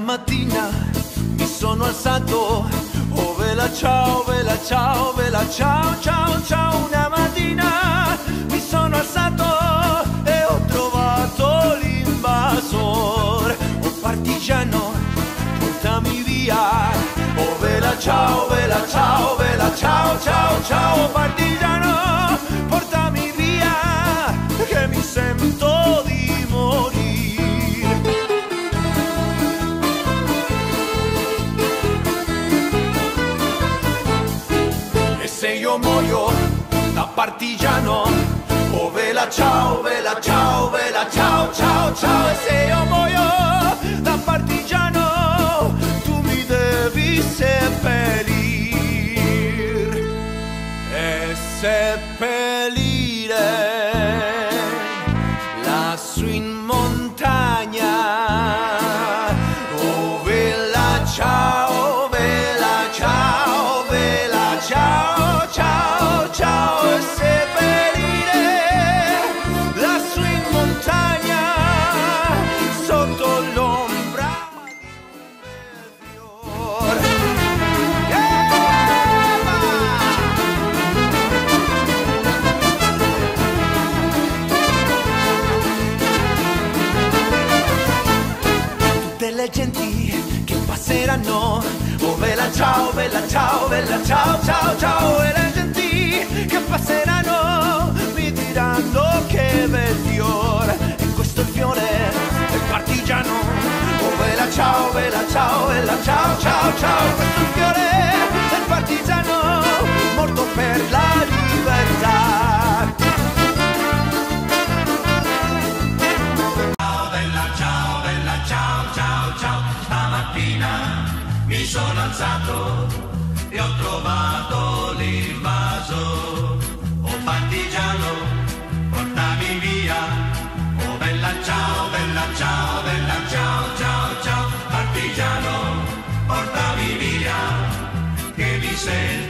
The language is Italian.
Mattina mi sono alzato, oh vela ciao, vela ciao, vela ciao, ciao, ciao. Una mattina mi sono alzato e ho trovato l'invasor. Oh partigiano, portami via. Oh vela ciao, vela ciao, vela ciao, ciao, ciao. Partigiano, se io muoio da partigiano, oh vela ciao, vela ciao, vela ciao, ciao, ciao. E se io muoio da partigiano, tu mi devi seppellir e seppellire passeranno. Oh bella ciao, bella ciao, bella ciao, ciao, ciao. E le genti che passeranno mi diranno che bel fiore. E questo è il fiore del partigiano. Oh bella ciao, bella ciao, bella ciao, ciao, ciao. Questo è il fiore sono alzato e ho trovato l'invaso. O oh partigiano, portami via. O oh bella ciao, bella ciao, bella ciao, ciao, ciao. Partigiano, portami via, che mi sento.